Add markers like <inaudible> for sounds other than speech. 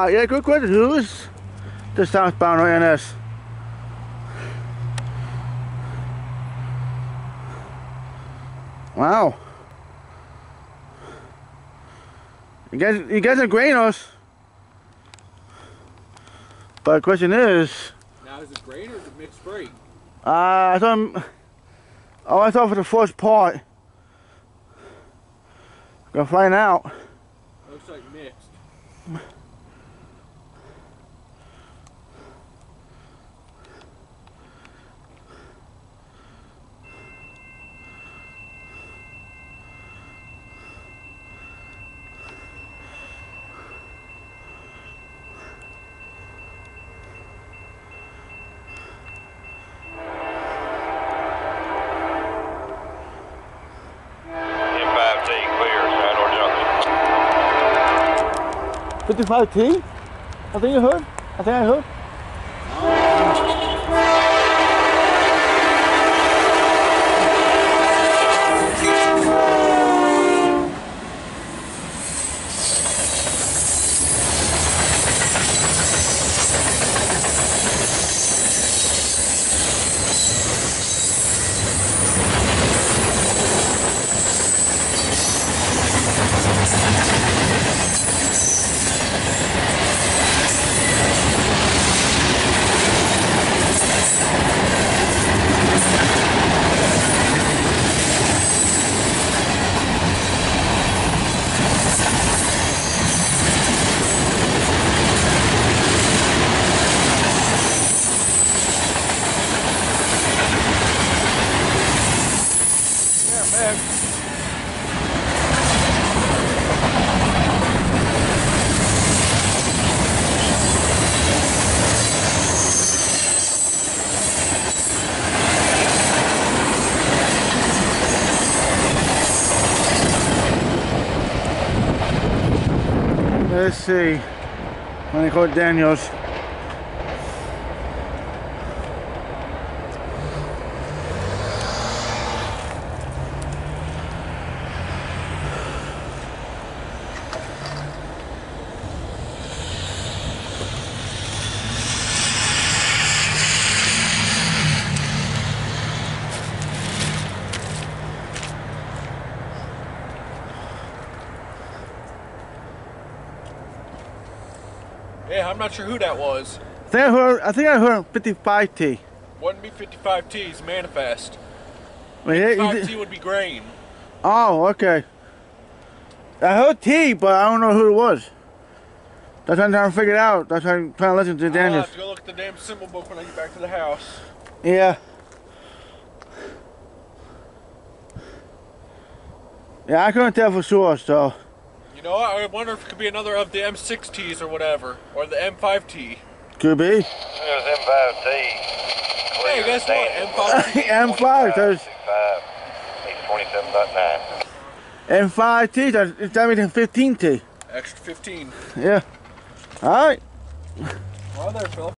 Uh, yeah, good question. Who's the southbound INS? Wow. You guys, you guys are grain us. But the question is, Now is it grain or is it mixed freight? uh, I thought, I'm- oh, I thought for the first part. Gonna find out. Looks like mixed. Junction. 55T? I think you heard. I think I heard. Let's see. When they call Daniels. Yeah, I'm not sure who that was. I think I heard. I think I heard 55T. Wouldn't be 55T's manifest. Wait, yeah, 55T would be grain. Oh, okay. I heard T, but I don't know who it was. That's why I'm trying to figure it out. That's why I'm trying to listen to I'll Daniels. have to go look at the damn symbol book when I get back to the house. Yeah. Yeah, I couldn't tell for sure, so. You know? I wonder if it could be another of the M6Ts or whatever, or the M5T. Could be. It was M5T. Hey, guess what? M5T. <laughs> M5, there's 65, 827.9. M5T, that's, it's everything 15T. Extra 15. Yeah. Alright. Well, there, Phillip.